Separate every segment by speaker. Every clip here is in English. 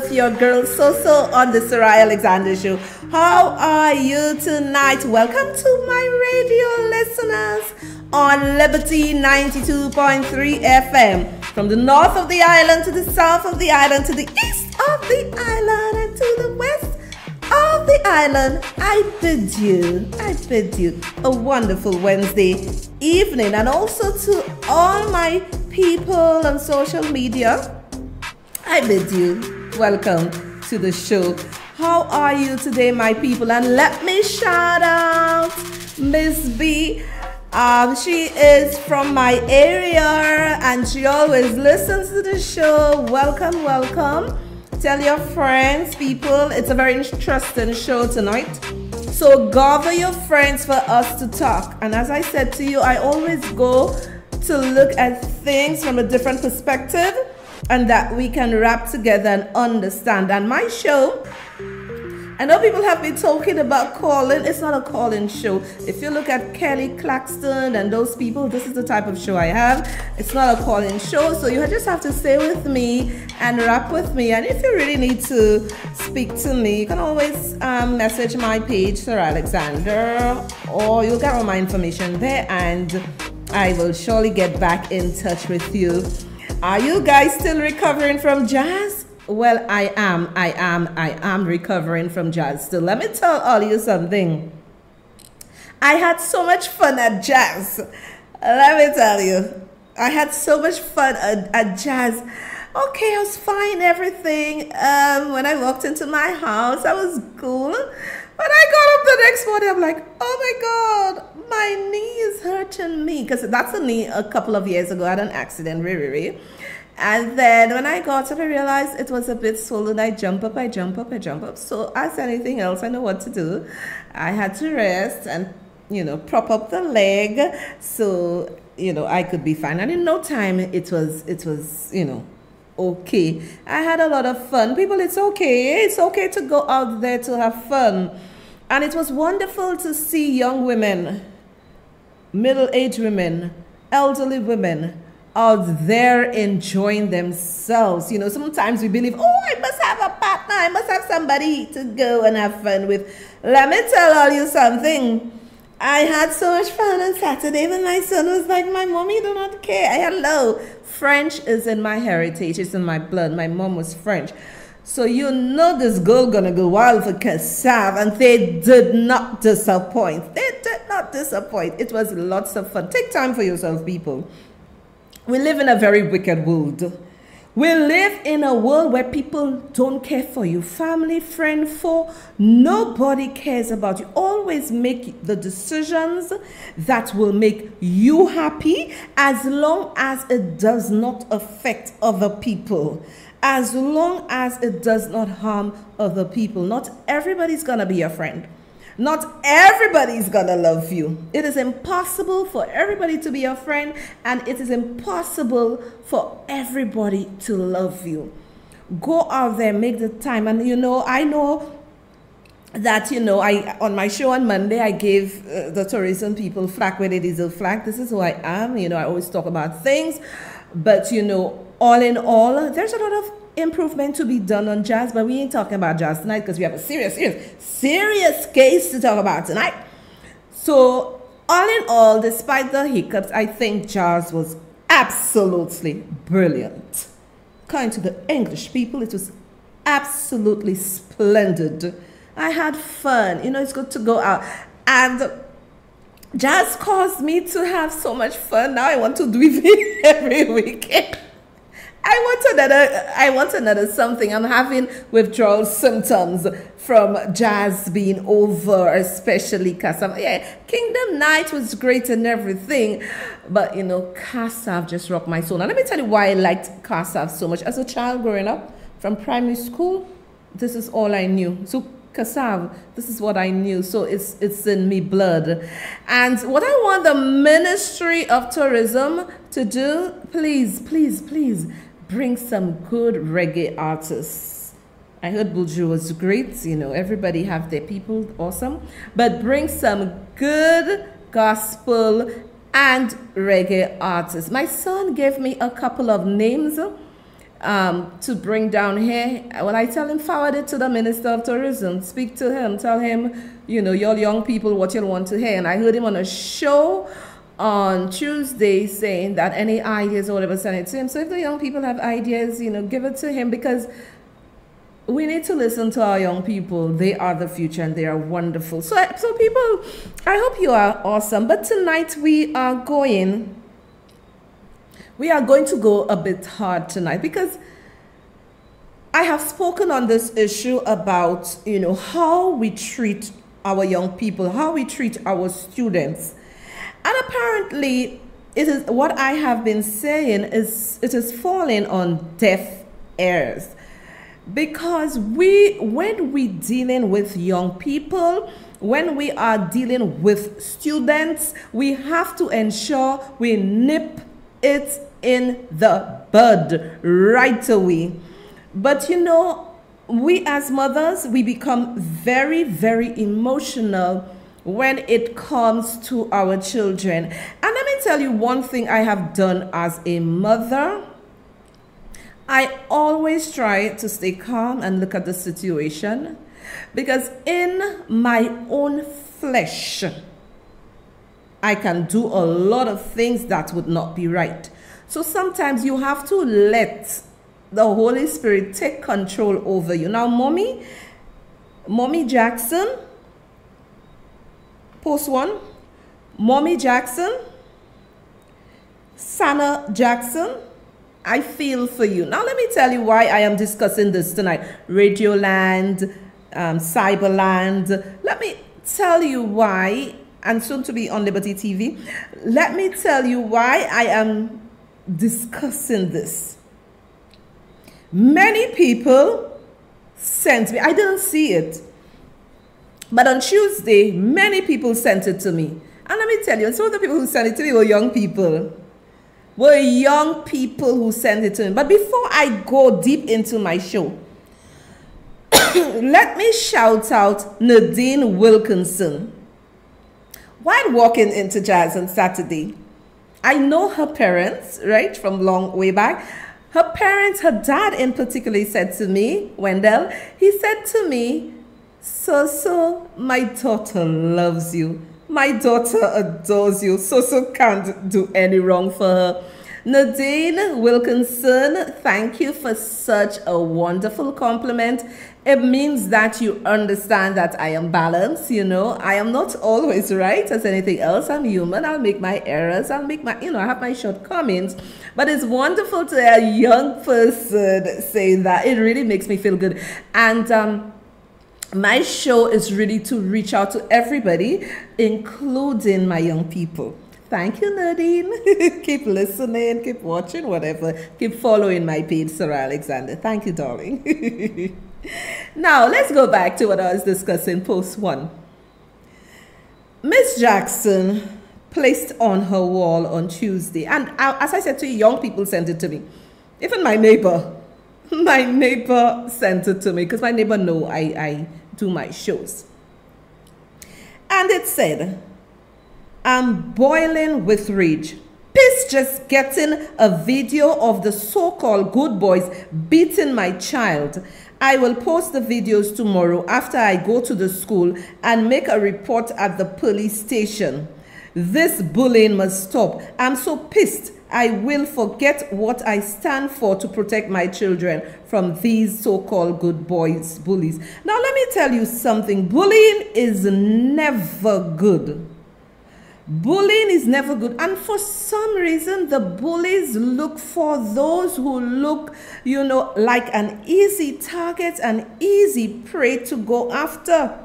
Speaker 1: with your girl Soso on the Sohria Alexander Show. How are you tonight? Welcome to my radio listeners on Liberty 92.3 FM. From the north of the island to the south of the island to the east of the island and to the west of the island, I bid you, I bid you a wonderful Wednesday evening and also to all my people on social media. I bid you welcome to the show. How are you today, my people? And let me shout out Miss B. Um, she is from my area and she always listens to the show. Welcome, welcome. Tell your friends, people. It's a very interesting show tonight. So gather your friends for us to talk. And as I said to you, I always go to look at things from a different perspective and that we can wrap together and understand. And my show, I know people have been talking about calling. It's not a calling show. If you look at Kelly Clarkson and those people, this is the type of show I have. It's not a calling show, so you just have to stay with me and rap with me. And if you really need to speak to me, you can always um, message my page, Sohria Alexander, or you'll get all my information there and I will surely get back in touch with you. Are you guys still recovering from jazz? Well, I am, I am, I am recovering from jazz. So let me tell all you something. I had so much fun at jazz. Let me tell you, I had so much fun at, at jazz. Okay, I was fine, everything. Um, when I walked into my house, I was cool. When I got up the next morning, I'm like, oh my God, my knee is hurting me. Because that's a knee a couple of years ago. I had an accident, really, really. And then when I got up, I realized it was a bit swollen. I jump up, I jump up, I jump up. So as anything else, I know what to do. I had to rest and, you know, prop up the leg so, you know, I could be fine. And in no time, it was, it was, you know, okay. I had a lot of fun. People, it's okay. It's okay to go out there to have fun. And it was wonderful to see young women, middle aged women, elderly women out there enjoying themselves. You know, sometimes we believe, oh, I must have a partner, I must have somebody to go and have fun with. Let me tell all you something. I had so much fun on Saturday when my son was like, My mommy do not care. I Hello. French is in my heritage, it's in my blood. My mom was French. So you know this girl gonna go wild for Kassav, and they did not disappoint. They did not disappoint. It was lots of fun. Take time for yourself, people. We live in a very wicked world. We live in a world where people don't care for you, family, friend, for nobody cares about you. Always make the decisions that will make you happy as long as it does not affect other people. As long as it does not harm other people. Not everybody's gonna be your friend. Not everybody is gonna love you. It is impossible for everybody to be your friend, and it is impossible for everybody to love you. Go out there, make the time. And you know, I know that you know i on my show on monday i gave uh, the tourism people flack where it is a flack this is who i am you know i always talk about things but you know all in all there's a lot of improvement to be done on jazz, but we ain't talking about jazz tonight because we have a serious, serious, serious case to talk about tonight. So, all in all, despite the hiccups, I think jazz was absolutely brilliant. Kind to the English people, it was absolutely splendid. I had fun. You know, it's good to go out. And jazz caused me to have so much fun. Now I want to do it every weekend. I want another. I want another something. I'm having withdrawal symptoms from jazz being over, especially Kassav. Yeah, Kingdom Night was great and everything, but you know, Kassav just rocked my soul. And let me tell you why I liked Kassav so much. As a child growing up from primary school, this is all I knew. So Kassav, this is what I knew. So it's it's in me blood. And what I want the Ministry of Tourism to do, please, please, please bring some good reggae artists. I heard Buju was great, you know, everybody have their people, awesome. But bring some good gospel and reggae artists. My son gave me a couple of names. um, to bring down here. When I tell him, forward it to the Minister of Tourism, speak to him, tell him, you know, your young people what you'll want to hear. And I heard him on a show on Tuesday saying that any ideas or whatever, send it to him. So if the young people have ideas, you know, give it to him because we need to listen to our young people. They are the future and they are wonderful. So, so people, I hope you are awesome. But tonight we are going, we are going to go a bit hard tonight because I have spoken on this issue about, you know, how we treat our young people, how we treat our students. And apparently, it is what I have been saying is it is falling on deaf ears. Because we when we dealing with young people when we are dealing with students we have to ensure we nip it in the bud right away. But you know we as mothers we become very very emotional when it comes to our children and let me tell you one thing i have done as a mother I always try to stay calm and look at the situation because in my own flesh, I can do a lot of things that would not be right. So sometimes you have to let the Holy Spirit take control over you. Now, mommy, mommy Jackson, post one, mommy Jackson, Sana Jackson, I feel for you. Now, let me tell you why I am discussing this tonight. Radioland, um, Cyberland. Let me tell you why, and soon to be on Liberty TV. Let me tell you why I am discussing this. Many people sent me, I didn't see it, but on Tuesday, many people sent it to me. And let me tell you, some of the people who sent it to me were young people were young people who sent it to me. But before I go deep into my show, let me shout out Nadine Wilkinson. While walking into Jazz on Saturday, I know her parents, right, from long way back. Her parents, her dad in particular, said to me, Wendell, he said to me, So, so, my daughter loves you. My daughter adores you. So, so can't do any wrong for her. Nadine Wilkinson, thank you for such a wonderful compliment. It means that you understand that I am balanced, you know. I am not always right as anything else. I'm human. I'll make my errors. I'll make my, you know, I have my shortcomings. But it's wonderful to a young person say that. It really makes me feel good. And, um, my show is really to reach out to everybody, including my young people. Thank you, Nadine. keep listening, keep watching, whatever. Keep following my page, Sohria Alexander. Thank you, darling. now, let's go back to what I was discussing, post one. Miss Jackson placed on her wall on Tuesday, and as I said to you, young people sent it to me. Even my neighbor, my neighbor sent it to me because my neighbor know I, I do my shows. And it said, I'm boiling with rage. Peace just getting a video of the so-called good boys beating my child. I will post the videos tomorrow after I go to the school and make a report at the police station. This bullying must stop. I'm so pissed. I will forget what I stand for to protect my children from these so-called good boys bullies. Now let me tell you something. Bullying is never good. Bullying is never good. And for some reason, the bullies look for those who look, you know, like an easy target, an easy prey to go after.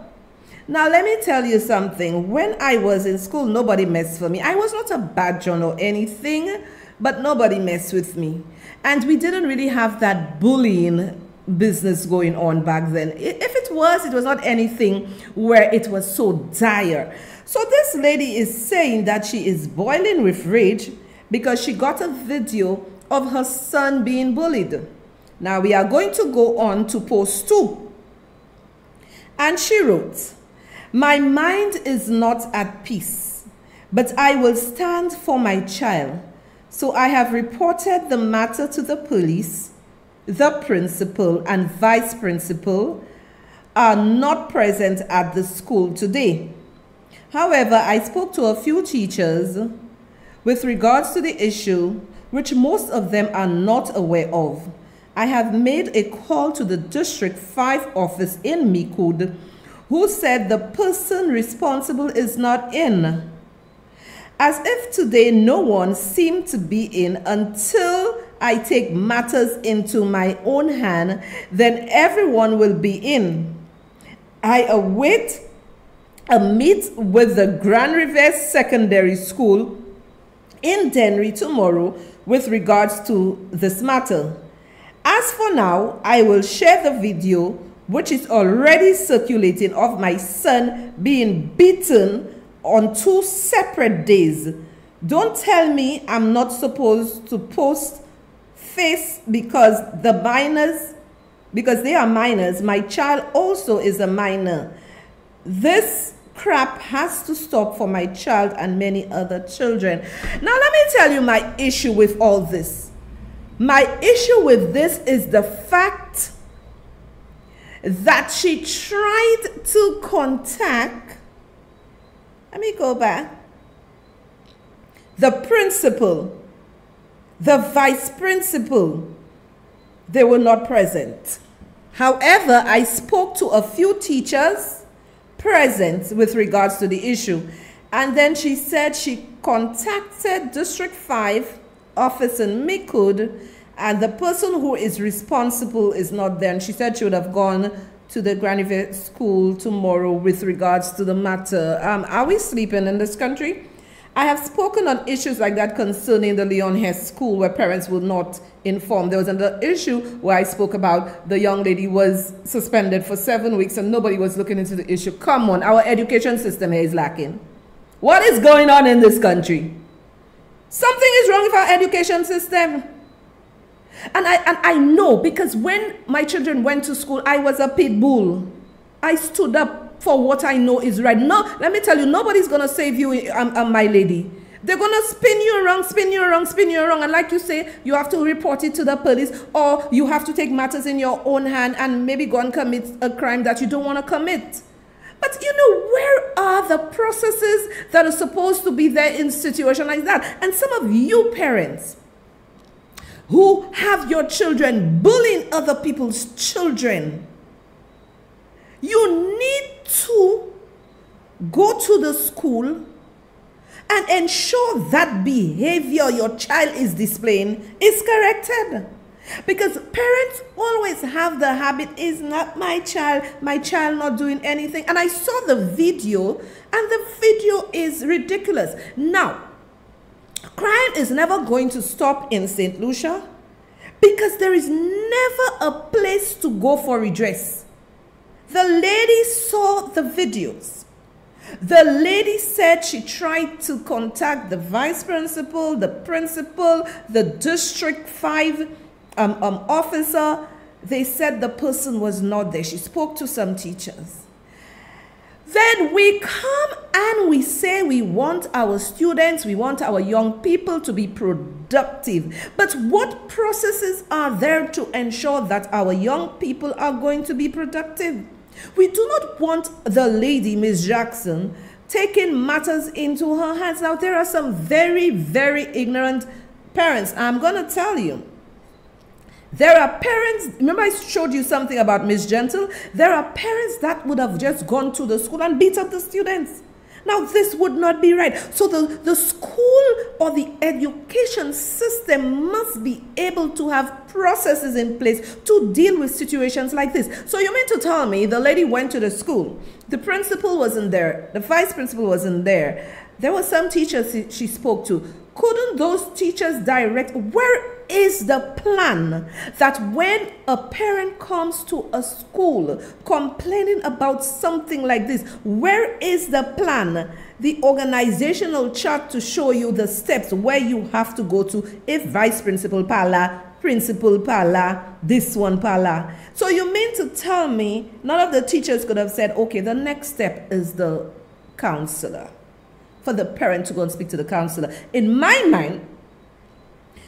Speaker 1: Now, let me tell you something. When I was in school, nobody messed with me. I was not a bad John or anything, but nobody messed with me. And we didn't really have that bullying business going on back then. If it was, it was not anything where it was so dire. So this lady is saying that she is boiling with rage because she got a video of her son being bullied. Now we are going to go on to post two. And she wrote, My mind is not at peace, but I will stand for my child. So I have reported the matter to the police. the principal, and vice principal are not present at the school today. However, I spoke to a few teachers with regards to the issue, which most of them are not aware of. I have made a call to the District 5 office in Micoud, who said the person responsible is not in. As if today no one seemed to be in until I take matters into my own hand, then everyone will be in. I await a meet with the Grande Riviere Secondary School in Dennery tomorrow with regards to this matter. As for now, I will share the video which is already circulating of my son being beaten on two separate days. Don't tell me I'm not supposed to post face because the minors, because they are minors, my child also is a minor. This crap has to stop for my child and many other children. Now, let me tell you my issue with all this. My issue with this is the fact that she tried to contact, let me go back, the principal, the vice principal. They were not present. However, I spoke to a few teachers present with regards to the issue. And then she said she contacted District 5 office in Micoud and the person who is responsible is not there. And she said she would have gone to the Grande Riviere school tomorrow with regards to the matter. Um, are we sleeping in this country? I have spoken on issues like that concerning the Leon Hess school where parents were not informed. There was another issue where I spoke about the young lady was suspended for seven weeks and nobody was looking into the issue. Come on, our education system here is lacking. What is going on in this country? Something is wrong with our education system. And I, and I know because when my children went to school, I was a pit bull. I stood up for what I know is right. No, let me tell you, nobody's going to save you, um, um, my lady. They're going to spin you around, spin you around, spin you around. And like you say, you have to report it to the police or you have to take matters in your own hand and maybe go and commit a crime that you don't want to commit. But you know, where are the processes that are supposed to be there in situations like that? And some of you parents who have your children bullying other people's children, you need to go to the school and ensure that behavior your child is displaying is corrected. Because parents always have the habit, is not my child, my child not doing anything. And I saw the video, and the video is ridiculous. Now, crime is never going to stop in St. Lucia because there is never a place to go for redress. The lady saw the videos. The lady said she tried to contact the vice principal, the principal, the district five um, um, officer. They said the person was not there. She spoke to some teachers. Then we come and we say we want our students, we want our young people to be productive. But what processes are there to ensure that our young people are going to be productive? We do not want the lady, Miss Jackson, taking matters into her hands. Now, there are some very, very ignorant parents. I'm going to tell you. There are parents, remember I showed you something about Miss Gentle? There are parents that would have just gone to the school and beat up the students. Now, this would not be right. So, the, the school or the education system must be able to have processes in place to deal with situations like this. So, you mean to tell me the lady went to the school, the principal wasn't there, the vice principal wasn't there, there were some teachers she spoke to. Couldn't those teachers direct where is the plan that when a parent comes to a school complaining about something like this, where is the plan? The organizational chart to show you the steps where you have to go to if vice principal Pala, principal Pala, this one Pala. So you mean to tell me none of the teachers could have said, okay, the next step is the counselor for the parent to go and speak to the counselor. In my mind,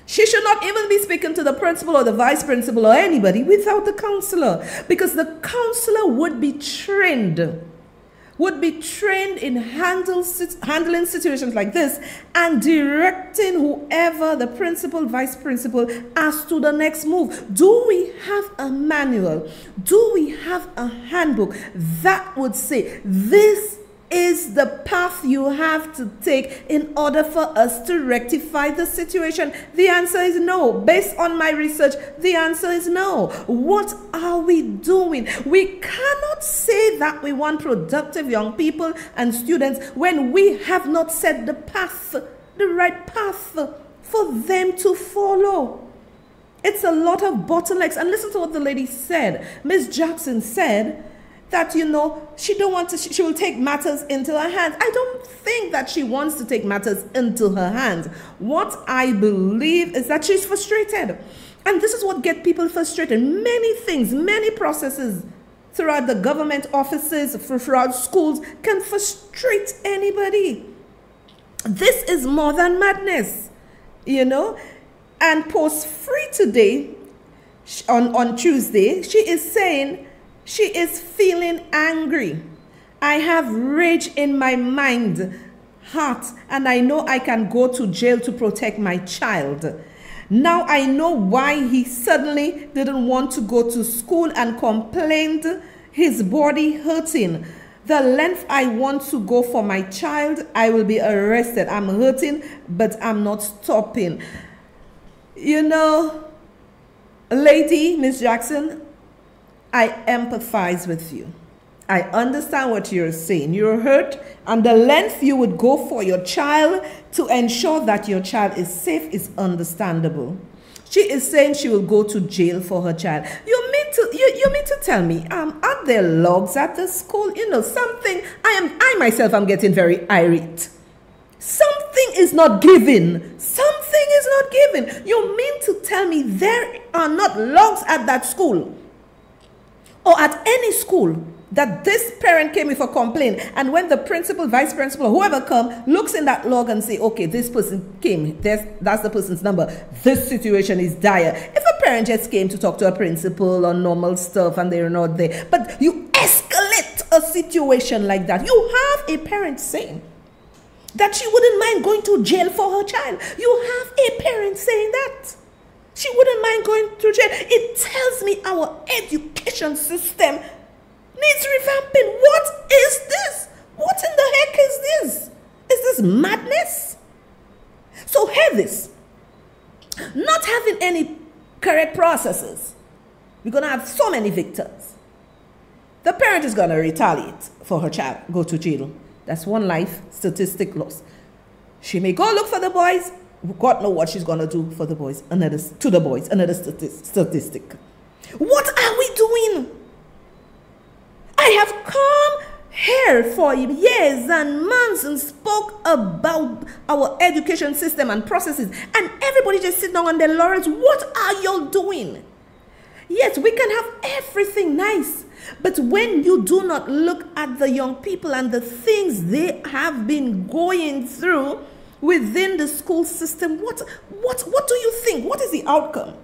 Speaker 1: She should not even be speaking to the principal or the vice principal or anybody without the counselor because the counselor would be trained would be trained in handle, handling situations like this and directing whoever the principal, vice principal, as to the next move. Do we have a manual? Do we have a handbook that would say this is the path you have to take in order for us to rectify the situation? The answer is no. Based on my research, the answer is no. What are we doing? We cannot say that we want productive young people and students when we have not set the path, the right path for them to follow. It's a lot of bottlenecks. And listen to what the lady said. Miss Jackson said, that you know she don't want to she, she will take matters into her hands. I don't think that she wants to take matters into her hands. What i believe is that she's frustrated. And this is what get people frustrated. Many things many processes throughout the government offices throughout schools can frustrate anybody. This is more than madness you know? And post free today on on tuesday she is saying she is feeling angry. I have rage in my mind, heart, and I know I can go to jail to protect my child. Now I know why he suddenly didn't want to go to school and complained his body hurting. The length I want to go for my child, I will be arrested. I'm hurting, but I'm not stopping. You know, lady, Miss Jackson, I empathize with you. I understand what you're saying. You're hurt, and the length you would go for your child to ensure that your child is safe is understandable. She is saying she will go to jail for her child. You mean to you, you mean to tell me, um, are there logs at the school? You know, something I am I myself am getting very irate. Something is not given. Something is not given. You mean to tell me there are not logs at that school? Or at any school that this parent came with a complaint and when the principal vice principal whoever come looks in that log and say okay this person came that's, that's the person's number. This situation is dire. If a parent just came to talk to a principal on normal stuff and they're not there but you escalate a situation like that you have a parent saying that she wouldn't mind going to jail for her child. You have a parent saying that she wouldn't mind going to jail. It tells me our education system needs revamping. What is this? What in the heck is this? Is this madness? So hear this. Not having any correct processes, we're going to have so many victims. The parent is going to retaliate for her child, go to jail. That's one life statistic loss. She may go look for the boys, God know what she's gonna do for the boys. Another to the boys. Another statistic. What are we doing? I have come here for years and months and spoke about our education system and processes, and everybody just sit down on their laurels. What are y'all doing? Yes, we can have everything nice, but when you do not look at the young people and the things they have been going through, within the school system, what, what, what do you think? What is the outcome?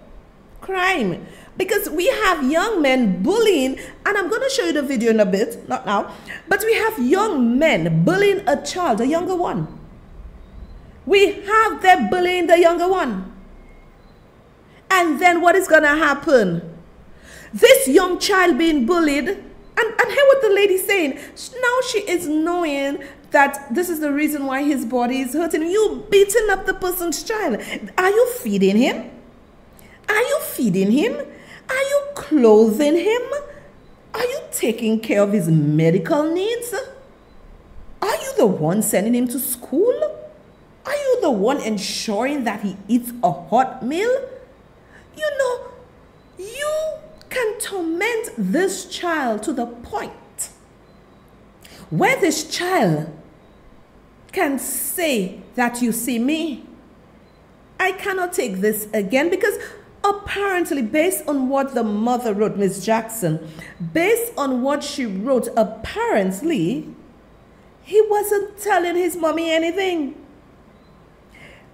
Speaker 1: Crime. Because we have young men bullying, and I'm going to show you the video in a bit, not now, but we have young men bullying a child, a younger one. We have them bullying the younger one. And then what is going to happen? This young child being bullied, and, and hear what the lady's saying. Now she is knowing that this is the reason why his body is hurting. You beating up the person's child. Are you feeding him? Are you feeding him? Are you clothing him? Are you taking care of his medical needs? Are you the one sending him to school? Are you the one ensuring that he eats a hot meal? You know, you can torment this child to the point where this child can say that you see me, I cannot take this again because apparently, based on what the mother wrote, Miss Jackson, based on what she wrote, apparently, he wasn't telling his mommy anything.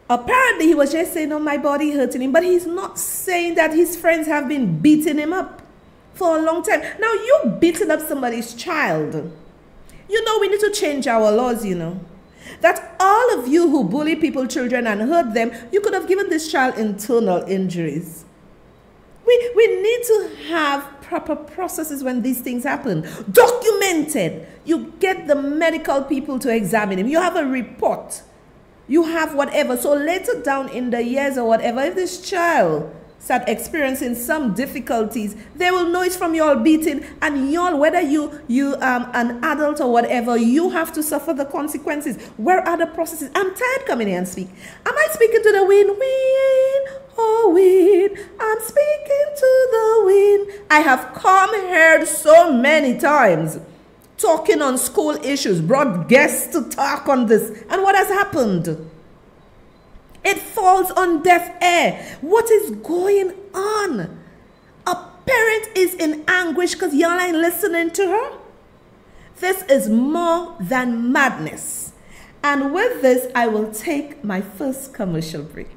Speaker 1: Apparently, he was just saying, Oh, my body hurting him, but he's not saying that his friends have been beating him up for a long time. Now, you beating up somebody's child. You know, we need to change our laws, you know. That all of you who bully people, children, and hurt them, you could have given this child internal injuries. We, we need to have proper processes when these things happen. Documented. You get the medical people to examine him. You have a report. You have whatever. So later down in the years or whatever, if this child start experiencing some difficulties, they will know it's from your beating, and y'all, whether you you um an adult or whatever, you have to suffer the consequences. Where are the processes? I'm tired coming here and speak. Am I speaking to the wind? Wind, oh wind, I'm speaking to the wind. I have come here so many times talking on school issues, brought guests to talk on this, and what has happened? It falls on deaf ear. What is going on? A parent is in anguish because y'all ain't listening to her. This is more than madness. And with this, I will take my first commercial break.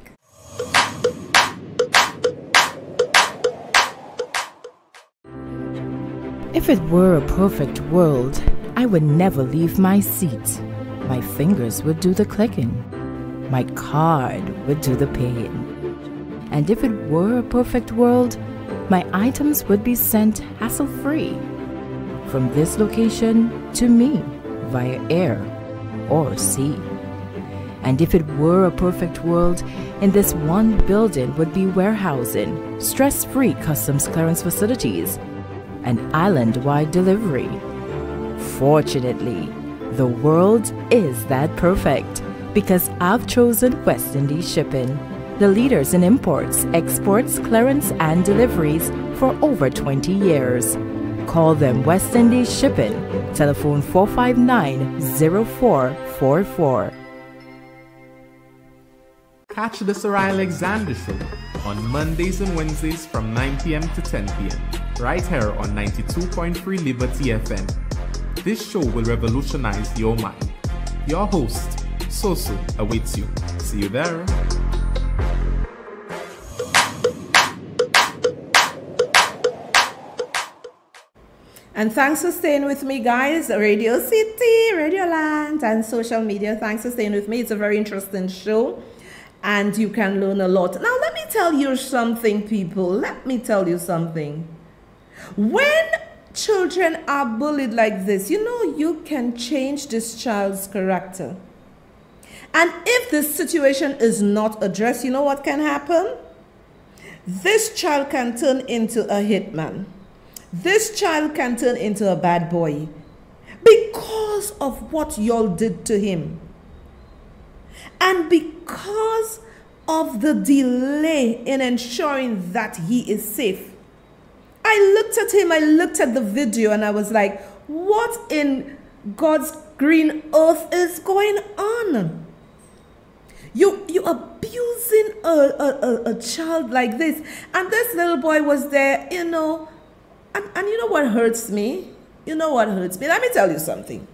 Speaker 2: If it were a perfect world, I would never leave my seat. My fingers would do the clicking my card would do the paying. And if it were a perfect world, my items would be sent hassle free from this location to me via air or sea. And if it were a perfect world, in this one building would be warehousing, stress free customs clearance facilities, and island wide delivery. Fortunately, the world is that perfect because I've chosen West Indies Shipping, the leaders in imports, exports, clearance, and deliveries for over 20 years. Call them West Indies Shipping, telephone 459 0444.
Speaker 3: Catch the Sohria Alexander Show on Mondays and Wednesdays from 9 p.m. to 10 p.m. right here on 92.3 Liberty FM. This show will revolutionize your mind. Your host, Soso awaits you. See you there.
Speaker 1: And thanks for staying with me, guys. Radio City, Radio Land, and social media. Thanks for staying with me. It's a very interesting show, and you can learn a lot. Now, let me tell you something, people. Let me tell you something. When children are bullied like this, you know, you can change this child's character. And if this situation is not addressed, you know what can happen? This child can turn into a hitman. This child can turn into a bad boy because of what y'all did to him. And because of the delay in ensuring that he is safe. I looked at him, I looked at the video, and I was like, what in God's green earth is going on? You you abusing a, a, a, child like this. And this little boy was there, you know. And, and you know what hurts me? You know what hurts me? Let me tell you something.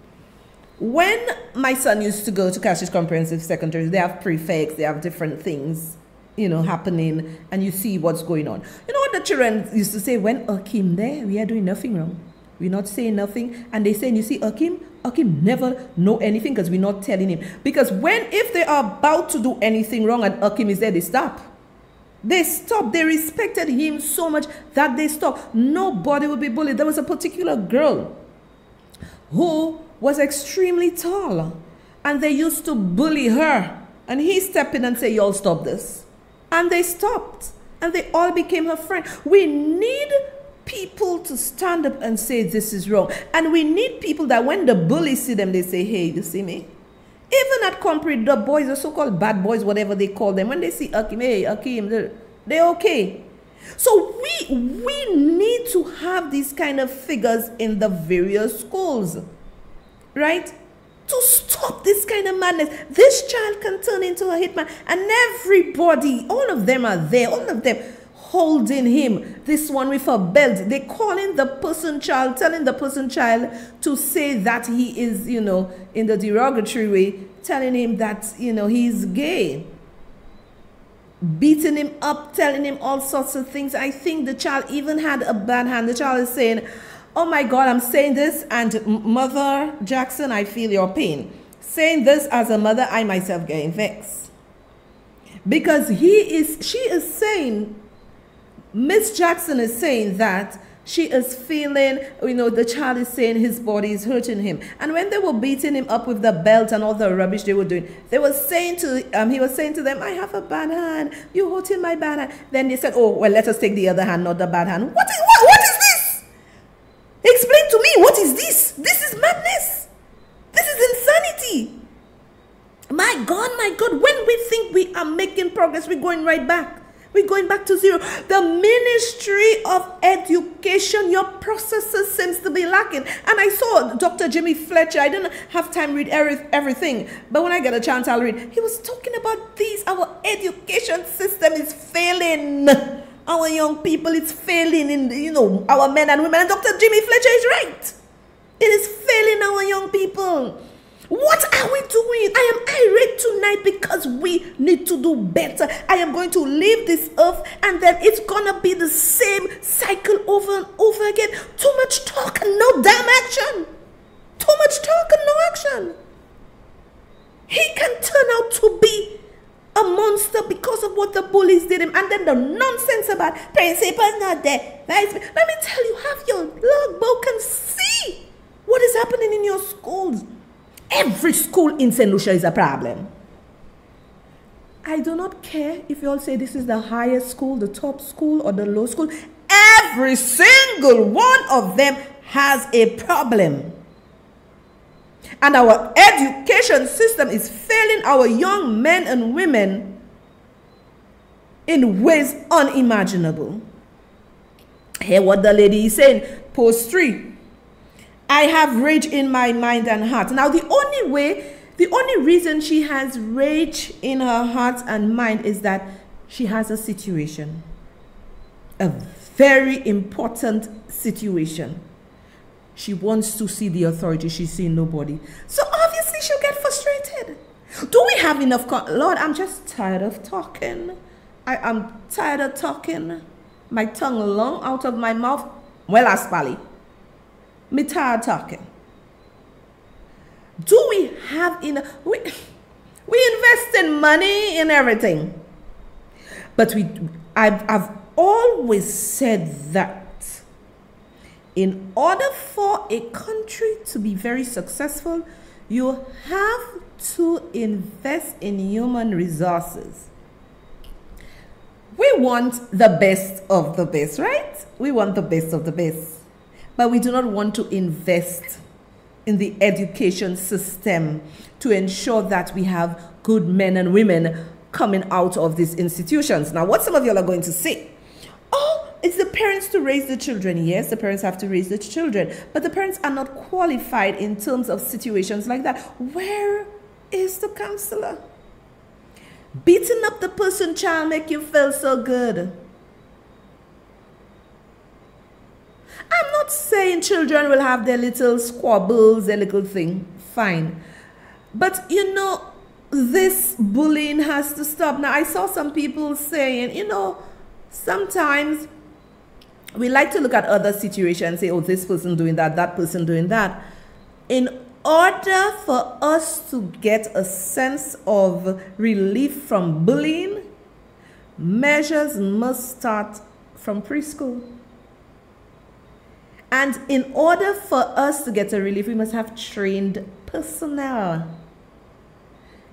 Speaker 1: When my son used to go to Castries Comprehensive Secondary, they have prefects, they have different things, you know, happening, and you see what's going on. You know what the children used to say? When Akim there, we are doing nothing wrong. We're not saying nothing. And they say, and you see, Akim, Akim never know anything because we're not telling him. Because when, if they are about to do anything wrong and Akim is there, they stop. They stop. They respected him so much that they stop. Nobody will be bullied. There was a particular girl who was extremely tall. And they used to bully her. And he stepped in and said, y'all stop this. And they stopped. And they all became her friend. We need people to stand up and say this is wrong. And we need people that when the bullies see them, they say, hey, you see me? Even at Compre, the boys, the so-called bad boys, whatever they call them, when they see Akim, hey, Akim, they're, okay. So we we need to have these kind of figures in the various schools, right? To stop this kind of madness. This child can turn into a hitman, and everybody, all of them are there, all of them holding him. This one with a belt. They calling the person child, telling the person child to say that he is, you know, in the derogatory way, telling him that, you know, he's gay. beating him up, telling him all sorts of things. I think the child even had a bad hand. The child is saying, Oh my God, I'm saying this, and Mother Jackson, I feel your pain. Saying this as a mother, I myself getting vexed. Because he is, she is saying, Miss Jackson is saying that she is feeling, you know, the child is saying his body is hurting him. And when they were beating him up with the belt and all the rubbish they were doing, they were saying to, um, he was saying to them, I have a bad hand. You're hurting my bad hand. Then they said, oh, well, let us take the other hand, not the bad hand. What is, what, what is this? Explain to me, what is this? This is madness. This is insanity. My God, my God, when we think we are making progress, we're going right back. We're going back to zero. The ministry of education, your processes seems to be lacking. And I saw Dr. Jimmy Fletcher. I didn't have time to read every, everything, but when I get a chance, I'll read. He was talking about these. Our education system is failing. Our young people is failing in, you know, our men and women. And Dr. Jimmy Fletcher is right. It is failing our young people. What are we doing? I am irate tonight because we need to do better. I am going to leave this earth and then it's gonna be the same cycle over and over again. Too much talk and no damn action. Too much talk and no action. He can turn out to be a monster because of what the bullies did him and then the nonsense about principal's not there. Let me tell you, have your logbook and see what is happening in your schools. Every school in St. Lucia is a problem. I do not care if you all say this is the highest school, the top school, or the low school. Every single one of them has a problem. And our education system is failing our young men and women in ways unimaginable. Hear what the lady is saying. Post 3. I have rage in my mind and heart. Now, the only way, the only reason she has rage in her heart and mind is that she has a situation, a very important situation. She wants to see the authority, she's seeing nobody. So, obviously, she'll get frustrated. Do we have enough? Lord, I'm just tired of talking. I am tired of talking. My tongue long out of my mouth. Well, Aspali me tired talking. Do we have enough? We, we invest in money in everything. But we, I've, I've always said that in order for a country to be very successful, you have to invest in human resources. We want the best of the best, right? We want the best of the best but we do not want to invest in the education system to ensure that we have good men and women coming out of these institutions. Now, what some of y'all are going to say, oh, it's the parents to raise the children. Yes, the parents have to raise the children, but the parents are not qualified in terms of situations like that. Where is the counselor? Beating up the person child make you feel so good. I'm not saying children will have their little squabbles, their little thing. Fine. But you know, this bullying has to stop. Now, I saw some people saying, you know, sometimes we like to look at other situations, say, oh, this person doing that, that person doing that. In order for us to get a sense of relief from bullying, measures must start from preschool. And in order for us to get a relief, we must have trained personnel.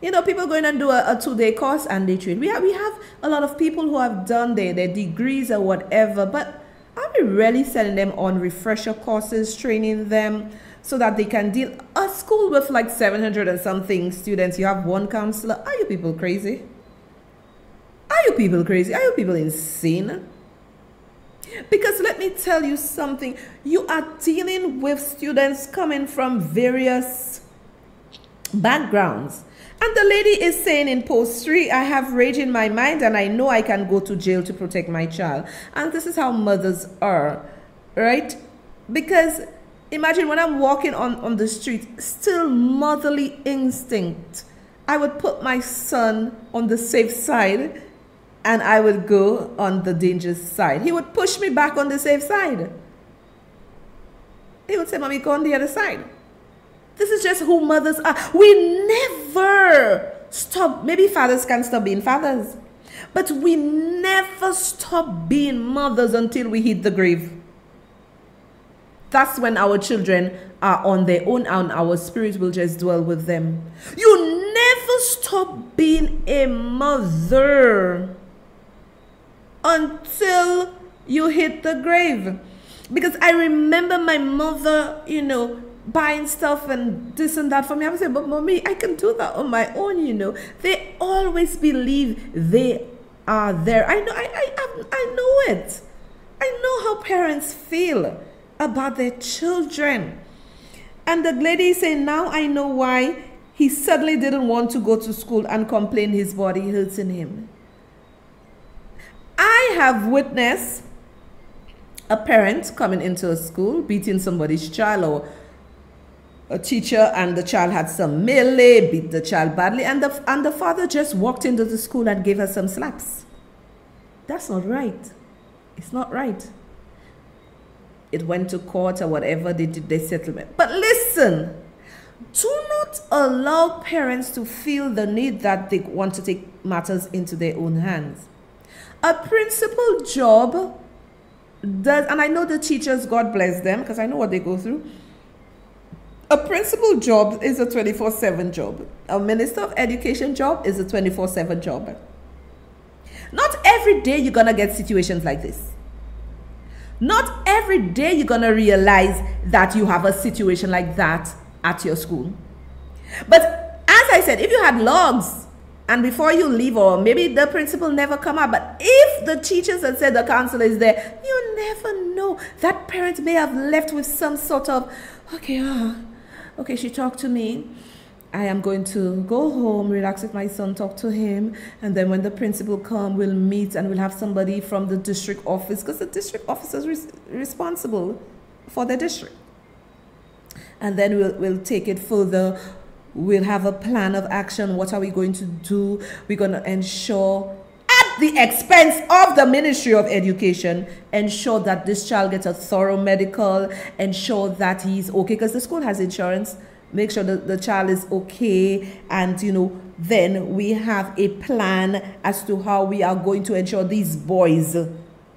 Speaker 1: You know, people going and do a, a two-day course and they train. We have, we have a lot of people who have done their, their degrees or whatever, but are we really sending them on refresher courses, training them so that they can deal? A school with like 700 and something students, you have one counselor. Are you people crazy? Are you people crazy? Are you people insane? Because let me tell you something, you are dealing with students coming from various backgrounds. And the lady is saying in post three, I have rage in my mind and I know I can go to jail to protect my child. And this is how mothers are, right? Because imagine when I'm walking on, on the street, still motherly instinct. I would put my son on the safe side and I would go on the dangerous side. He would push me back on the safe side. He would say, Mommy, go on the other side. This is just who mothers are. We never stop. Maybe fathers can stop being fathers, but we never stop being mothers until we hit the grave. That's when our children are on their own and our spirit will just dwell with them. You never stop being a mother until you hit the grave. Because I remember my mother, you know, buying stuff and this and that for me. I would say, but mommy, I can do that on my own, you know. They always believe they are there. I know, I, I, I know it. I know how parents feel about their children. And the lady saying, now I know why he suddenly didn't want to go to school and complain his body hurting him. I have witnessed a parent coming into a school beating somebody's child or a teacher and the child had some melee, beat the child badly, and the, and the father just walked into the school and gave her some slaps. That's not right. It's not right. It went to court or whatever, they did their settlement. But listen, do not allow parents to feel the need that they want to take matters into their own hands. A principal job does, and I know the teachers, God bless them, because I know what they go through. A principal job is a 24 7 job. A minister of education job is a 24 7 job. Not every day you're going to get situations like this. Not every day you're going to realize that you have a situation like that at your school. But as I said, if you had logs and before you leave or maybe the principal never come out but if the teachers had said the counselor is there you never know that parent may have left with some sort of okay uh, okay she talked to me I am going to go home, relax with my son, talk to him, and then when the principal come, we'll meet and we'll have somebody from the district office because the district office is res responsible for the district. And then we'll, we'll take it further We'll have a plan of action. What are we going to do? We're going to ensure, at the expense of the Ministry of Education, ensure that this child gets a thorough medical, ensure that he's okay, because the school has insurance. Make sure that the child is okay, and you know, then we have a plan as to how we are going to ensure these boys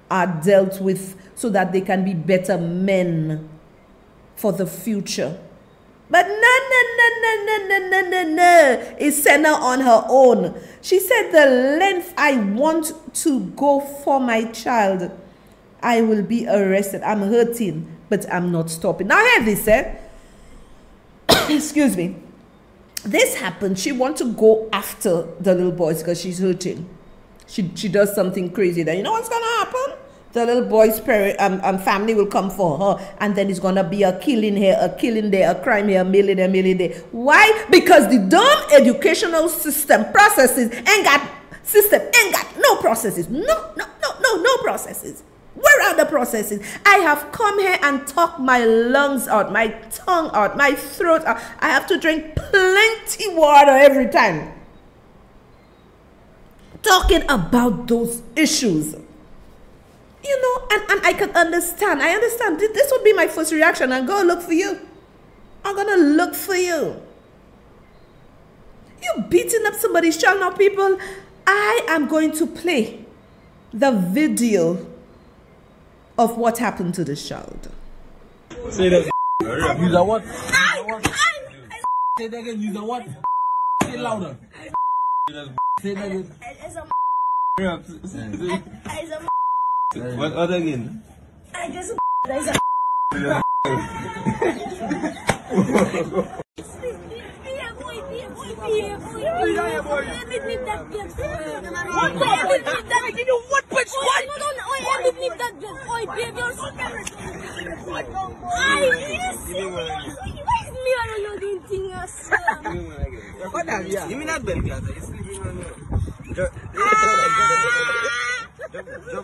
Speaker 1: are dealt with so that they can be better men for the future. But no, no. Senna on her own. She said, The length I want to go for my child, I will be arrested. I'm hurting, but I'm not stopping. Now, hear this, eh? Excuse me. This happened. She wants to go after the little boys because she's hurting. She, she does something crazy. Then you know what's going to happen? The little boy's parent, um, um, family will come for her, and then it's gonna be a killing here, a killing there, a crime here, a million, a million there. Why? Because the dumb educational system processes ain't got system ain't got no processes. No, no, no, no, no processes. Where are the processes? I have come here and talked my lungs out, my tongue out, my throat out. I have to drink plenty water every time. Talking about those issues you know, and, and I can understand. I understand. This would be my first reaction. I'm going to look for you. I'm going to look for you. You beating up somebody's child now, people. I am going to play the video of what happened to this child.
Speaker 4: Say that. Use a what? Say that again. Use a what? Say louder. Say that again. What other again? I just there's a
Speaker 5: what,
Speaker 4: other again?
Speaker 5: I
Speaker 6: just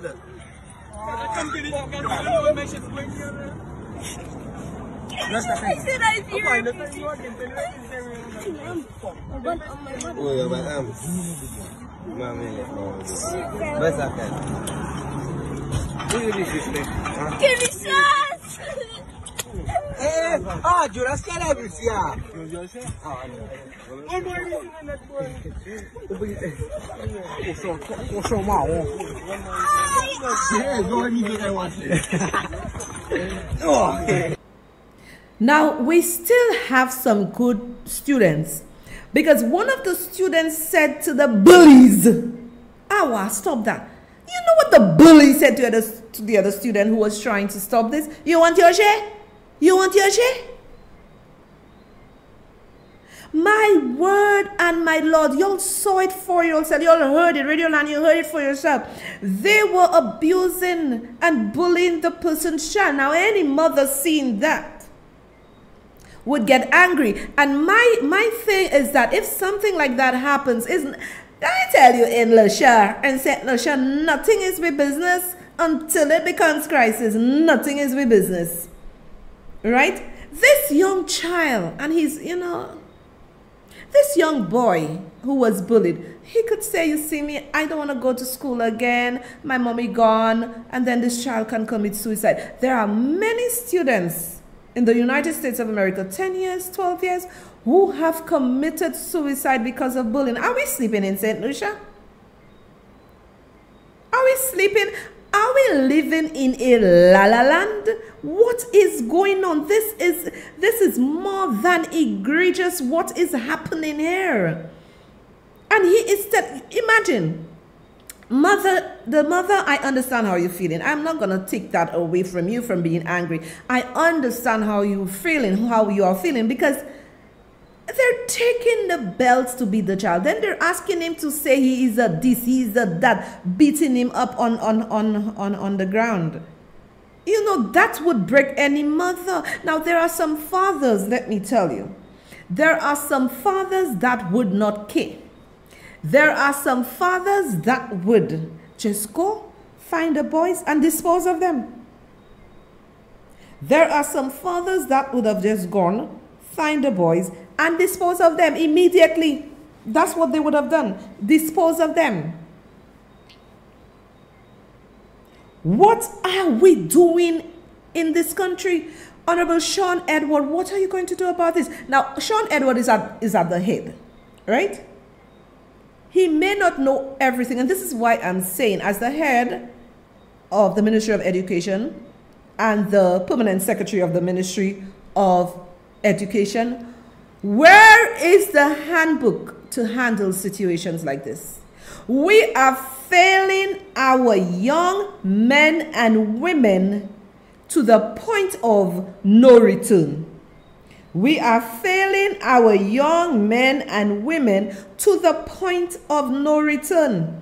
Speaker 6: a Oye, ba am. Ma mele. Bas akal. Oye, li
Speaker 5: si fle. Kemi
Speaker 6: sa! Ah, juras na, Lucia.
Speaker 1: Now, we still have some good students because one of the students said to the bullies, Awa, stop that. You know what the bully said to, the to the other student who was trying to stop this? You want your share? You want your share? My word and my Lord, y'all saw it for yourself. Y'all heard it, Radio Land, you heard it for yourself. They were abusing and bullying the person's child. Now, any mother seeing that would get angry. And my my thing is that if something like that happens, isn't I tell you in Lasha and said Lasha, nothing is my business until it becomes crisis. Nothing is my business. Right? This young child, and he's, you know, this young boy who was bullied, he could say, You see me, I don't want to go to school again. My mommy gone. And then this child can commit suicide. There are many students in the United States of America, 10 years, 12 years, who have committed suicide because of bullying. Are we sleeping in St. Lucia? Are we sleeping? Are we living in a la la land? What is going on? This is this is more than egregious. What is happening here? And he is imagine mother the mother i understand how you're feeling i'm not going to take that away from you from being angry i understand how you're feeling how you are feeling because they're taking the belts to beat the child. Then they're asking him to say he is a this he is a that beating him up on on on on, on the ground. You know that would break any mother. Now there are some fathers let me tell you. There are some fathers that would not care. There are some fathers that would just go find the boys and dispose of them. There are some fathers that would have just gone, find the boys, and dispose of them immediately. That's what they would have done. Dispose of them. What are we doing in this country? Honorable Shawn Edward, what are you going to do about this? Now, Shawn Edward is at, is at the head, right? He may not know everything, and this is why I'm saying, as the head of the Ministry of Education and the permanent secretary of the Ministry of Education, where is the handbook to handle situations like this? We are failing our young men and women to the point of no return. We are failing our young men and women to the point of no return.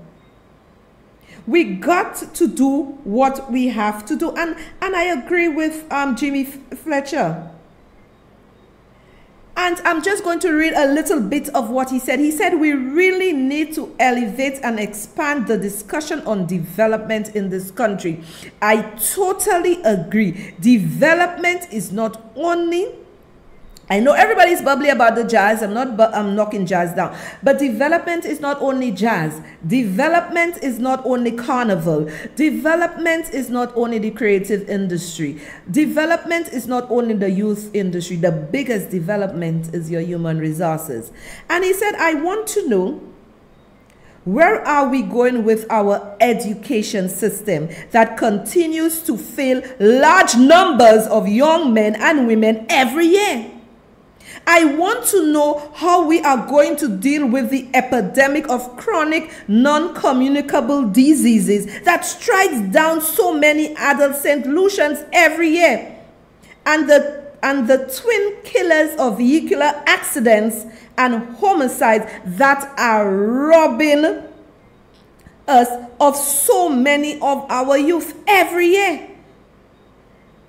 Speaker 1: We got to do what we have to do. And, and I agree with um, Jimmy Fletcher. And I'm just going to read a little bit of what he said. He said, We really need to elevate and expand the discussion on development in this country. I totally agree. Development is not only I know everybody's bubbly about the jazz. I'm not I'm knocking jazz down. But development is not only jazz. Development is not only carnival. Development is not only the creative industry. Development is not only the youth industry. The biggest development is your human resources. And he said, I want to know where are we going with our education system that continues to fail large numbers of young men and women every year? I want to know how we are going to deal with the epidemic of chronic non communicable diseases that strikes down so many adult St. Lucians every year. And the, and the twin killers of vehicular accidents and homicides that are robbing us of so many of our youth every year.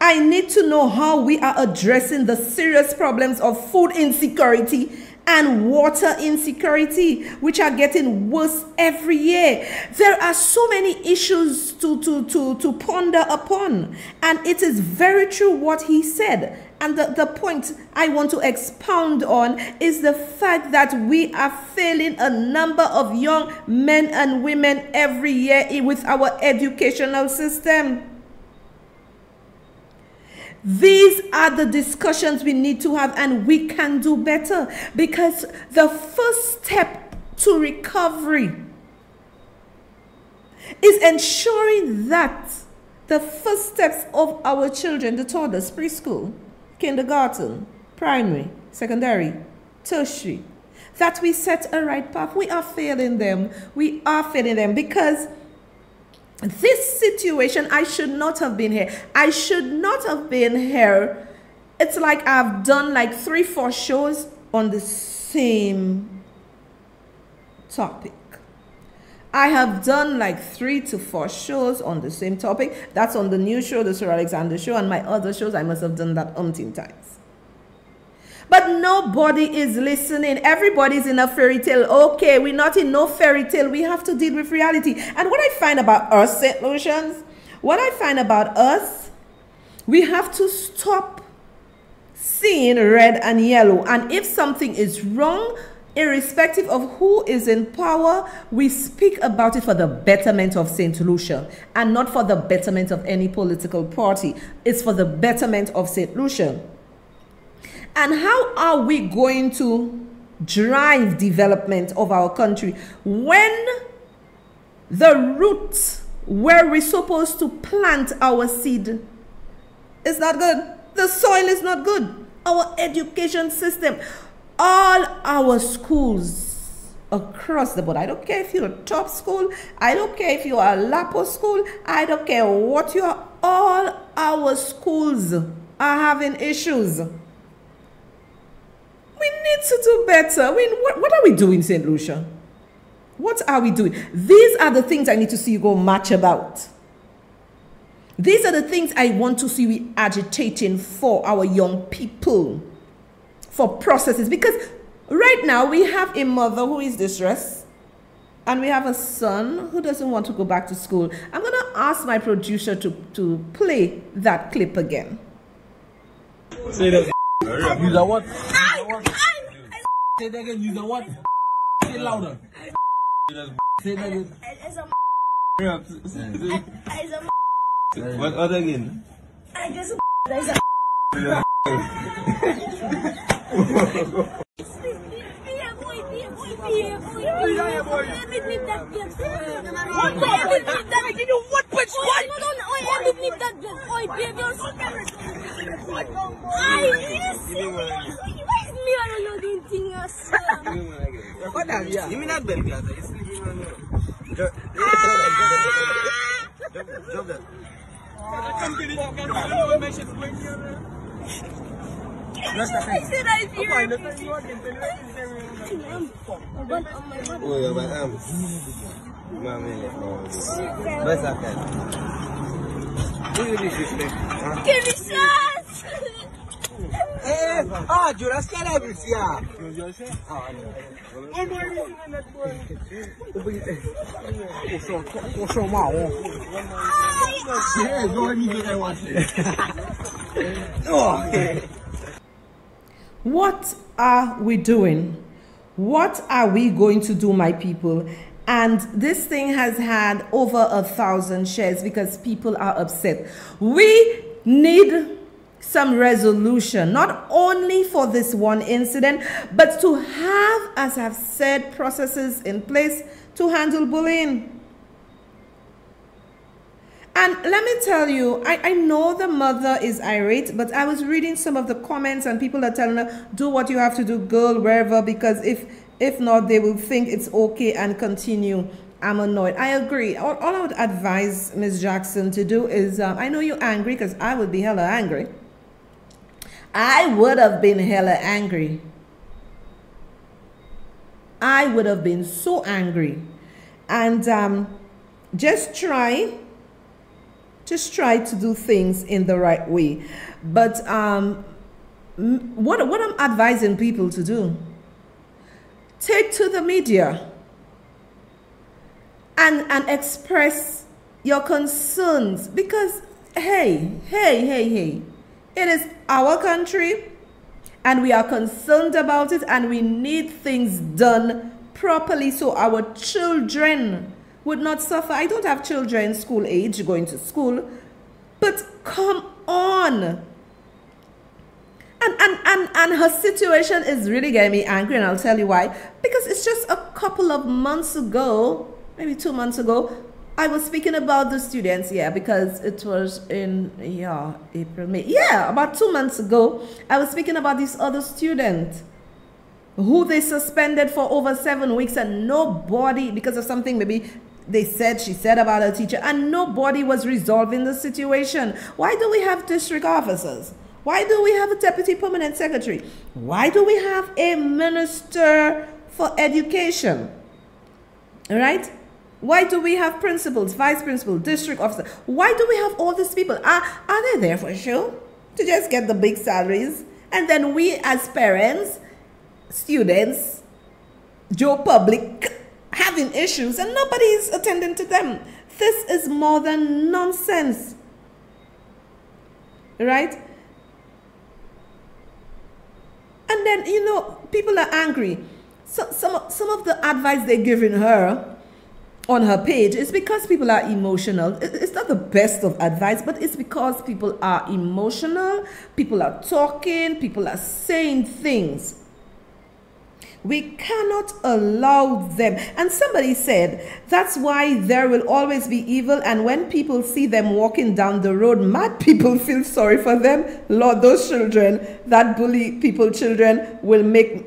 Speaker 1: I need to know how we are addressing the serious problems of food insecurity and water insecurity, which are getting worse every year. There are so many issues to, to, to, to ponder upon. And it is very true what he said. And the, the point I want to expound on is the fact that we are failing a number of young men and women every year with our educational system. These are the discussions we need to have, and we can do better because the first step to recovery is ensuring that the first steps of our children, the toddlers, preschool, kindergarten, primary, secondary, tertiary, that we set a right path. We are failing them. We are failing them because this situation, I should not have been here. I should not have been here. It's like I've done like three, four shows on the same topic. I have done like three to four shows on the same topic. That's on the new show, the Sohria Alexander show, and my other shows. I must have done that umpteen times. But nobody is listening. Everybody's in a fairy tale. Okay, we're not in no fairy tale. We have to deal with reality. And what I find about us, St. Lucians, what I find about us, we have to stop seeing red and yellow. And if something is wrong, irrespective of who is in power, we speak about it for the betterment of St. Lucia and not for the betterment of any political party. It's for the betterment of St. Lucia. And how are we going to drive development of our country when the root where we're supposed to plant our seed is not good? The soil is not good. Our education system, all our schools across the board. I don't care if you're a top school. I don't care if you are a Lapo school. I don't care what you are. All our schools are having issues. We need to do better. I mean, what, what are we doing, St. Lucia? What are we doing? These are the things I need to see you go march about. These are the things I want to see we agitating for our young people, for processes. Because right now we have a mother who is distressed, and we have a son who doesn't want to go back to school. I'm going to ask my producer to, to play that clip again.
Speaker 4: Say that. Use a what? Say that again. Use a what? Say it louder. Say that again.
Speaker 6: What other again? Give me you. Drop, drop, drop that. Oh, yeah, but oh, you! Eh, ah, Juras ka na, Lucia.
Speaker 1: What are we doing? What are we going to do, my people? And this thing has had over a thousand shares because people are upset. We need some resolution, not only for this one incident, but to have, as I've said, processes in place to handle bullying. And let me tell you, I, I know the mother is irate, but I was reading some of the comments and people are telling her, do what you have to do, girl, wherever, because if if not, they will think it's okay and continue. I'm annoyed. I agree. All, all I would advise Ms. Jackson to do is, um, I know you're angry because I would be hella angry. I would have been hella angry. I would have been so angry. And um, just try just try to do things in the right way. But um, what, what I'm advising people to do take to the media and, and express your concerns because, hey, hey, hey, hey, it is our country and we are concerned about it and we need things done properly so our children would not suffer. I don't have children school age going to school, but come on. And, and, and, and her situation is really getting me angry, and I'll tell you why. Because it's just a couple of months ago, maybe two months ago, I was speaking about the students, yeah, because it was in, yeah, April, May. Yeah, about two months ago, I was speaking about this other student who they suspended for over seven weeks and nobody, because of something maybe they said she said about her teacher, and nobody was resolving the situation. Why do we have district officers? Why do we have a deputy permanent secretary? Why do we have a minister for education? All right? Why do we have principals, vice principal, district officer? Why do we have all these people? Are, are they there for show? To just get the big salaries? And then we as parents, students, Joe public, having issues and nobody is attending to them. This is more than nonsense. Right? And then, you know, people are angry. So, some, some of the advice they're giving her on her page is because people are emotional. It's not the best of advice, but it's because people are emotional, people are talking, people are saying things. We cannot allow them. And somebody said, that's why there will always be evil. And when people see them walking down the road, mad people feel sorry for them. Lord, those children that bully people, children, will make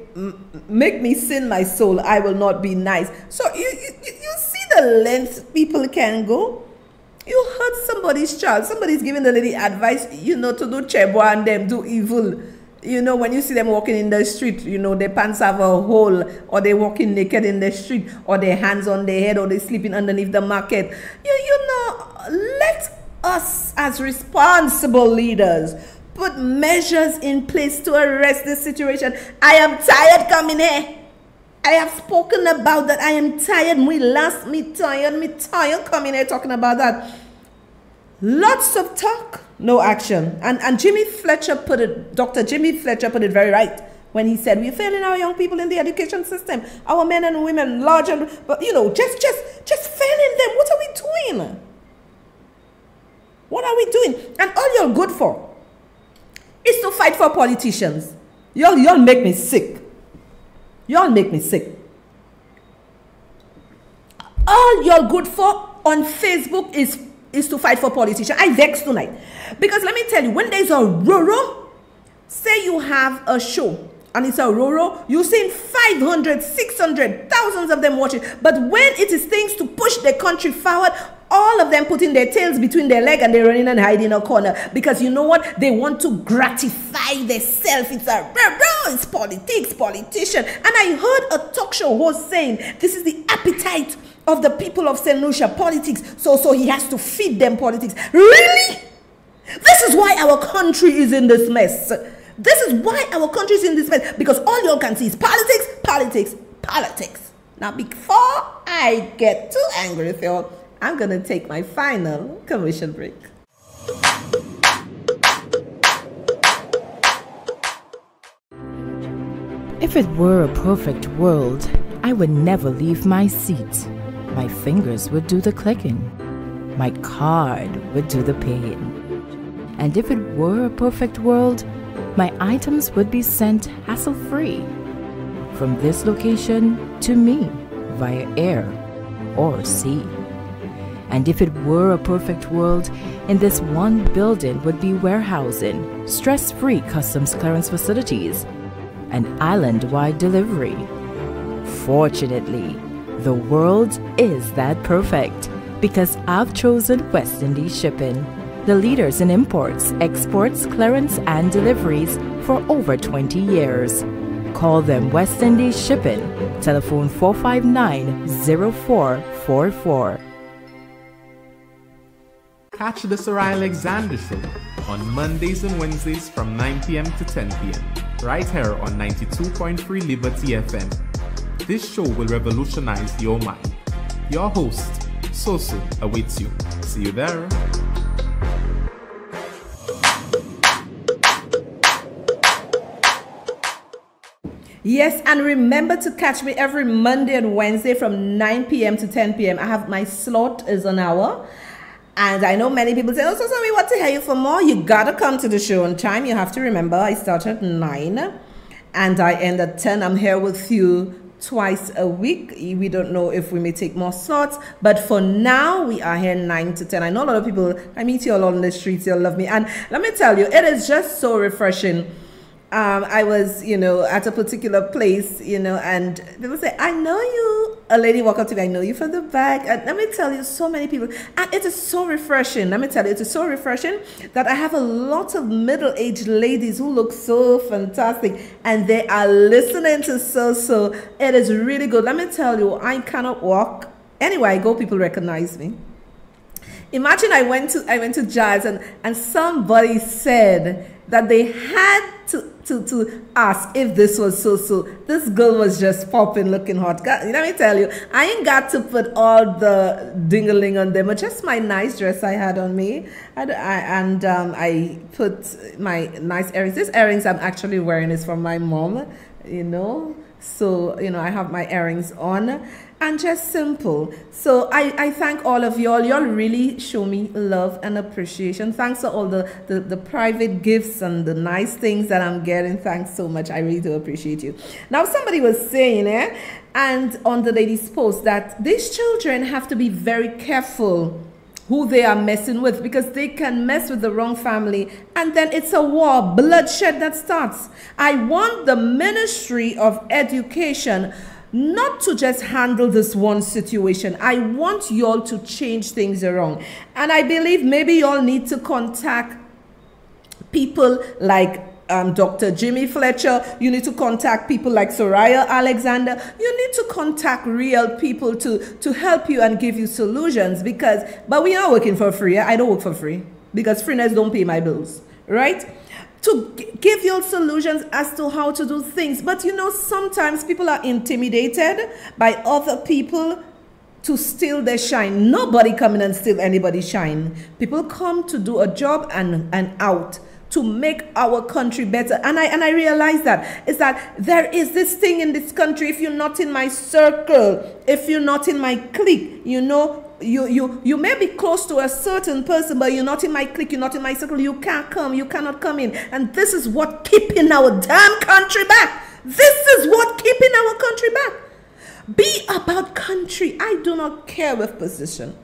Speaker 1: make me sin my soul. I will not be nice. So you, you, the length people can go. You hurt somebody's child. Somebody's giving the lady advice, you know, to do chebo and them do evil you know, when you see them walking in the street, you know, their pants have a hole, or they walking naked in the street, or their hands on their head, or they sleeping underneath the market. You, you know, let us as responsible leaders put measures in place to arrest this situation. I am tired coming here. I have spoken about that. I am tired. Me last, me tired, me tired coming here talking about that. Lots of talk, no action. And, and Jimmy Fletcher put it, Dr. Jimmy Fletcher put it very right when he said, we're failing our young people in the education system, our men and women, large and, but you know, just, just, just failing them. What are we doing? What are we doing? And all you're good for is to fight for politicians. Y'all, y'all make me sick. Y'all make me sick. All you're good for on Facebook is is to fight for politicians. I vex tonight. Because let me tell you, when there's a Roro, say you have a show and it's a Roro, you see 500, 600, thousands of them watching. But when it is things to push the country forward, all of them putting their tails between their leg and they're running and hiding in a corner. Because you know what? They want to gratify themselves. It's a Roro, it's politics, politician. And I heard a talk show host saying, this is the appetite of the people of St. Lucia politics. So, so he has to feed them politics. Really? This is why our country is in this mess. This is why our country is in this mess. Because all you can see is politics, politics, politics. Now, before I get too angry with you, I'm going to take my final commercial break.
Speaker 2: If it were a perfect world, I would never leave my seat. My fingers would do the clicking. My card would do the paying. And if it were a perfect world, my items would be sent hassle free from this location to me via air or sea. And if it were a perfect world, in this one building would be warehousing, stress free customs clearance facilities, and island wide delivery. Fortunately, the world is that perfect because I've chosen West Indies Shipping, the leaders in imports, exports, clearance, and deliveries for over 20 years. Call them West Indies Shipping, telephone 459 0444.
Speaker 3: Catch the Sohria Alexander Show on Mondays and Wednesdays from 9 p.m. to 10 p.m. right here on 92.3 Liberty FM This show will revolutionize your mind. Your host, Soso, awaits you. See you there.
Speaker 1: Yes, and remember to catch me every Monday and Wednesday from 9 p.m. to 10 p.m. I have my slot is an hour. And I know many people say, oh, so sorry, what to hear you for more? You gotta come to the show on time. You have to remember I start at 9 and I end at 10. I'm here with you twice a week. We don't know if we may take more slots, but for now, we are here 9 to 10. I know a lot of people, I meet you all on the streets, you'll love me. And let me tell you, it is just so refreshing um, I was, you know, at a particular place, you know, and people say, I know you. A lady walk up to me, I know you from the back. And let me tell you, so many people, and it is so refreshing. Let me tell you, it is so refreshing that I have a lot of middle aged ladies who look so fantastic and they are listening to So So. It is really good. Let me tell you, I cannot walk. Anywhere I go, people recognize me. Imagine I went to I went to jazz and, and somebody said that they had to, to, to ask if this was so so. This girl was just popping, looking hot. Let me tell you, I ain't got to put all the dingling on them, but just my nice dress I had on me. And, I, and um, I put my nice earrings. These earrings I'm actually wearing is from my mom, you know. So, you know, I have my earrings on and just simple. So I, I thank all of y'all. Y'all really show me love and appreciation. Thanks for all the, the, the private gifts and the nice things that I'm getting. Thanks so much. I really do appreciate you. Now, somebody was saying, eh, and on the lady's post, that these children have to be very careful who they are messing with because they can mess with the wrong family and then it's a war, bloodshed that starts. I want the Ministry of Education not to just handle this one situation. I want y'all to change things around. And I believe maybe y'all need to contact people like um, Dr. Jimmy Fletcher. You need to contact people like Sohria Alexander. You need to contact real people to, to help you and give you solutions because, but we are working for free. I don't work for free because freeness don't pay my bills, right? To give you solutions as to how to do things. But you know, sometimes people are intimidated by other people to steal their shine. Nobody come in and steal anybody's shine. People come to do a job and, and out to make our country better. And I and I realize that is that there is this thing in this country. If you're not in my circle, if you're not in my clique, you know, you you you may be close to a certain person but you're not in my clique you're not in my circle. You can't come you cannot come in. And this is what keeping our damn country back. This is what keeping our country back. Be about country. I do not care with position.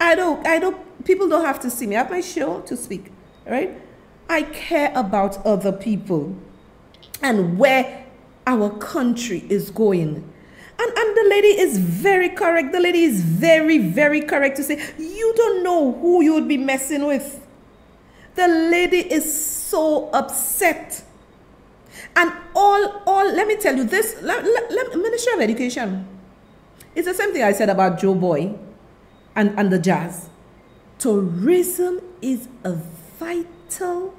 Speaker 1: I don't i don't people don't have to see me. I have my show to speak right? I care about other people and where our country is going and, and the lady is very correct. The lady is very, very correct to say, you don't know who you would be messing with. The lady is so upset. And all, all, let me tell you this, let, let, Ministry of Education. It's the same thing I said about Joe Boy and, and the jazz. Tourism is a vital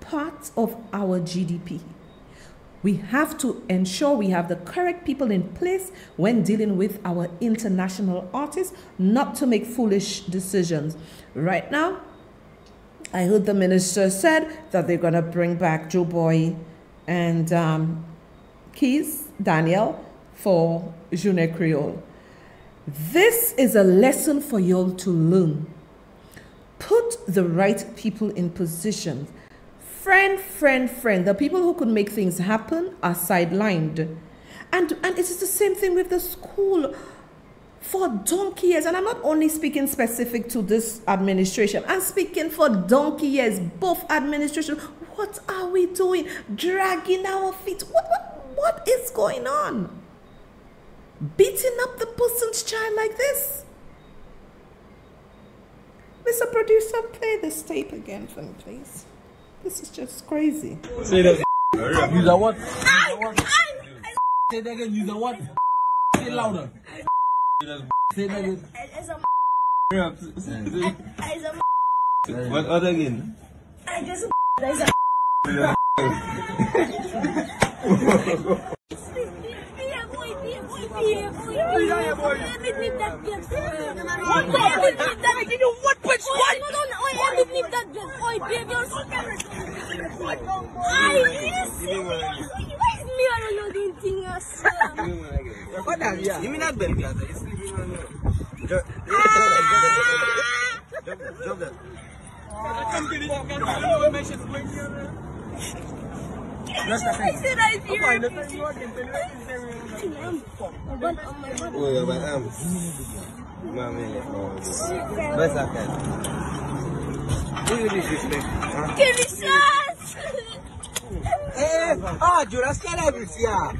Speaker 1: part of our GDP. We have to ensure we have the correct people in place when dealing with our international artists, not to make foolish decisions. Right now, I heard the minister said that they're going to bring back Joe Boy and um, Keys, Daniel, for Journée Creole. This is a lesson for y'all to learn. Put the right people in positions friend, friend, friend. The people who could make things happen are sidelined. And, and it is the same thing with the school for donkey years. And I'm not only speaking specific to this administration, I'm speaking for donkey years, both administration. What are we doing? Dragging our feet. What, what, what is going on? Beating up the person's child like this? Mr. Producer, play this tape again for me, please. This is just crazy.
Speaker 4: Say that. Use a what? Say that again. Use a what? Say louder. Say that again.
Speaker 6: What other again?
Speaker 5: I just behave. Let I said I fear.
Speaker 6: Oh, yeah, but um, mami, oh, best I can. Who you disrespect? Huh?
Speaker 5: Give me shots.
Speaker 6: Eh, ah, Juras ka na, Lucia.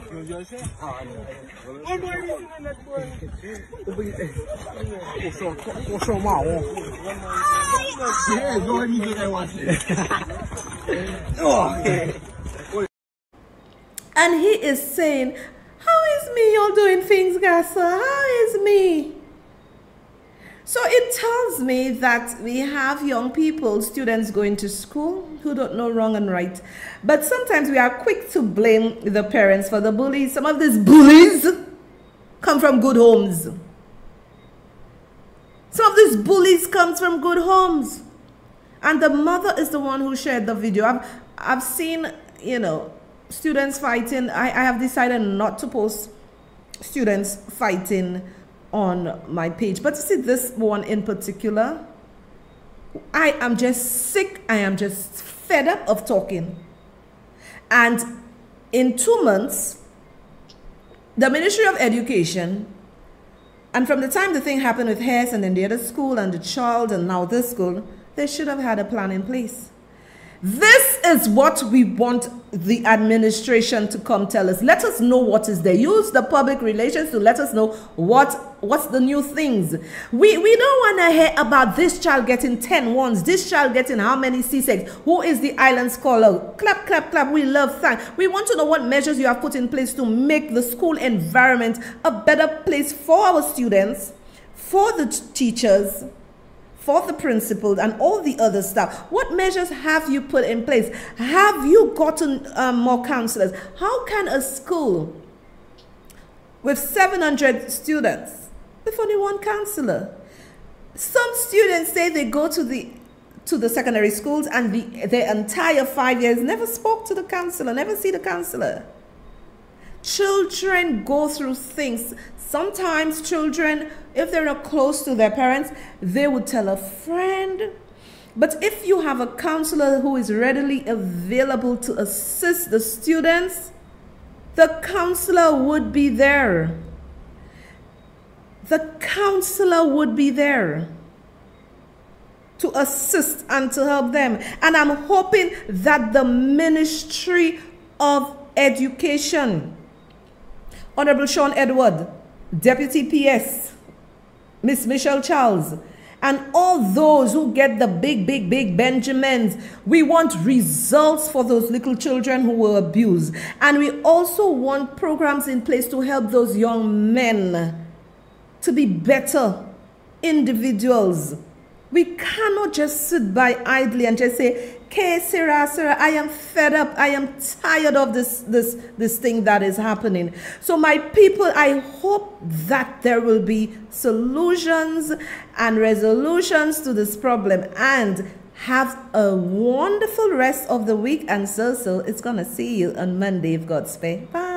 Speaker 1: And he is saying, is me you're doing things, Gasa? How is me? So it tells me that we have young people, students going to school who don't know wrong and right. But sometimes we are quick to blame the parents for the bullies. Some of these bullies come from good homes. Some of these bullies comes from good homes. And the mother is the one who shared the video. I've, I've seen, you know, students fighting. I, I have decided not to post students fighting on my page. But see this one in particular, I am just sick. I am just fed up of talking. And in two months, the Ministry of Education, and from the time the thing happened with Hess and then the other school and the child and now this school, they should have had a plan in place. This is what we want the administration to come tell us. Let us know what is there. Use the public relations to let us know what what's the new things. We we don't want to hear about this child getting 10 ones, this child getting how many C6, who is the island scholar. Clap, clap, clap. We love thank. We want to know what measures you have put in place to make the school environment a better place for our students, for the teachers, for the principals and all the other staff. What measures have you put in place? Have you gotten um, more counselors? How can a school with 700 students with only one counselor? Some students say they go to the to the secondary schools and the, their entire five years never spoke to the counselor, never see the counselor. Children go through things. Sometimes children, if they're not close to their parents, they would tell a friend. But if you have a counselor who is readily available to assist the students, the counselor would be there. The counselor would be there to assist and to help them. And I'm hoping that the Ministry of Education Honorable Shawn Edward, Deputy PS, Miss Michelle Charles, and all those who get the big, big, big Benjamins. We want results for those little children who were abused. And we also want programs in place to help those young men to be better individuals. We cannot just sit by idly and just say, Okay, Sarah, Sarah, I am fed up. I am tired of this, this, this thing that is happening. So, my people, I hope that there will be solutions and resolutions to this problem. And have a wonderful rest of the week. And so, so, it's going to see you on Monday if God's space. Bye.